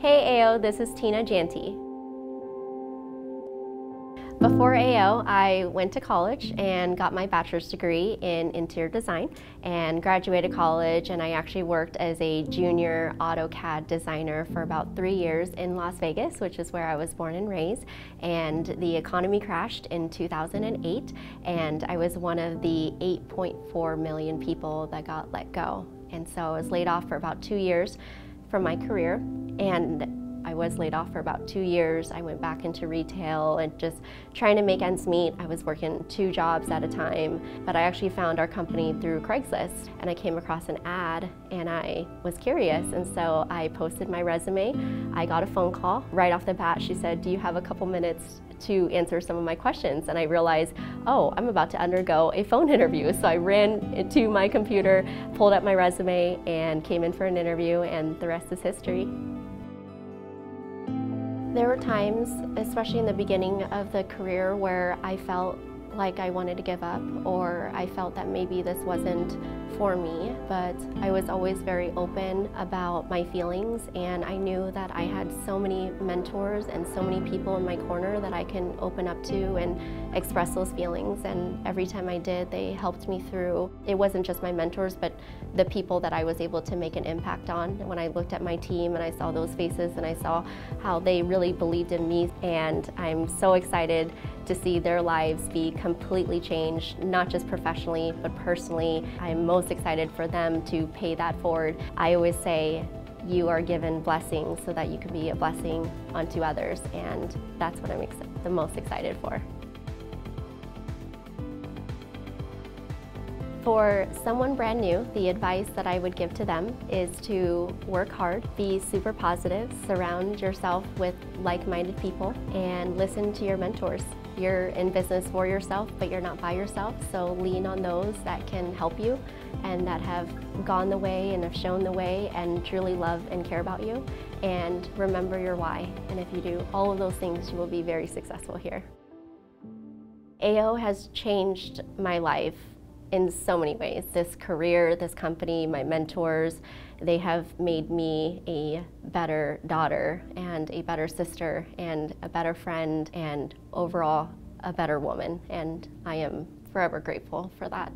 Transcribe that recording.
Hey AO, this is Tina Janti. Before AO, I went to college and got my bachelor's degree in interior design and graduated college and I actually worked as a junior AutoCAD designer for about three years in Las Vegas, which is where I was born and raised. And the economy crashed in 2008 and I was one of the 8.4 million people that got let go. And so I was laid off for about two years from my career and I was laid off for about two years. I went back into retail and just trying to make ends meet. I was working two jobs at a time, but I actually found our company through Craigslist and I came across an ad and I was curious and so I posted my resume. I got a phone call right off the bat. She said, do you have a couple minutes to answer some of my questions and I realized, oh, I'm about to undergo a phone interview. So I ran to my computer, pulled up my resume and came in for an interview and the rest is history. There were times, especially in the beginning of the career, where I felt like I wanted to give up or I felt that maybe this wasn't for me, but I was always very open about my feelings and I knew that I had so many mentors and so many people in my corner that I can open up to and express those feelings and every time I did they helped me through. It wasn't just my mentors but the people that I was able to make an impact on. When I looked at my team and I saw those faces and I saw how they really believed in me and I'm so excited to see their lives be completely changed, not just professionally, but personally. I'm most excited for them to pay that forward. I always say, you are given blessings so that you can be a blessing unto others, and that's what I'm the most excited for. For someone brand new, the advice that I would give to them is to work hard, be super positive, surround yourself with like-minded people, and listen to your mentors. You're in business for yourself, but you're not by yourself, so lean on those that can help you and that have gone the way and have shown the way and truly love and care about you. And remember your why. And if you do all of those things, you will be very successful here. AO has changed my life in so many ways. This career, this company, my mentors, they have made me a better daughter and a better sister and a better friend and overall a better woman. And I am forever grateful for that.